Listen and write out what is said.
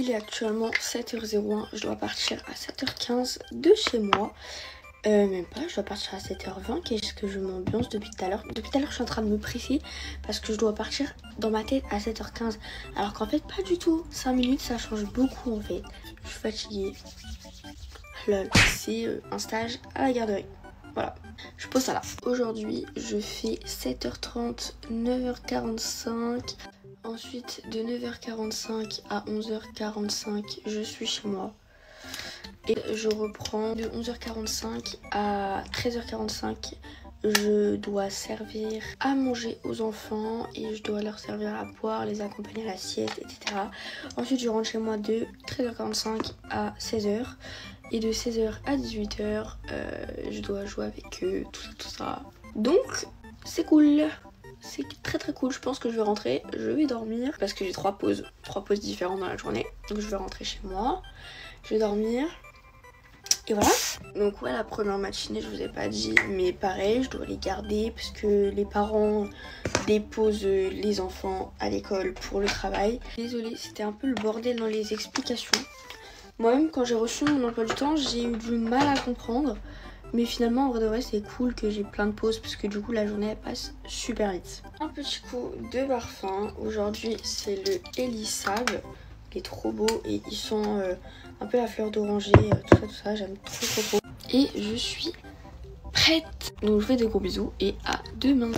Il est actuellement 7h01, je dois partir à 7h15 de chez moi. Euh, même pas, je dois partir à 7h20, qu'est-ce que je m'ambiance depuis tout à l'heure? Depuis tout à l'heure, je suis en train de me presser parce que je dois partir dans ma tête à 7h15. Alors qu'en fait, pas du tout. 5 minutes, ça change beaucoup en fait. Je suis fatiguée. Lol, c'est euh, un stage à la garderie. Voilà, je pose ça là. Aujourd'hui, je fais 7h30, 9h45. Ensuite, de 9h45 à 11h45, je suis chez moi. Et je reprends de 11h45 à 13h45. Je dois servir à manger aux enfants et je dois leur servir à boire, les accompagner à la sieste, etc. Ensuite, je rentre chez moi de 13h45 à 16h. Et de 16h à 18h, euh, je dois jouer avec eux, tout ça, tout ça. Donc, c'est cool. C'est très très cool. Je pense que je vais rentrer, je vais dormir parce que j'ai trois pauses, trois pauses différentes dans la journée. Donc, je vais rentrer chez moi, je vais dormir. Et voilà. Donc ouais, la première matinée, je vous ai pas dit, mais pareil, je dois les garder parce que les parents déposent les enfants à l'école pour le travail. Désolée, c'était un peu le bordel dans les explications. Moi-même, quand j'ai reçu mon emploi du temps, j'ai eu du mal à comprendre. Mais finalement, en vrai de vrai, c'est cool que j'ai plein de pauses parce que du coup, la journée elle passe super vite. Un petit coup de parfum. Aujourd'hui, c'est le Elisab. Il est trop beau et ils sont euh, un peu à fleur d'oranger, euh, tout ça, tout ça. J'aime trop, trop, trop. Et je suis prête. Donc, je vous fais des gros bisous et à demain.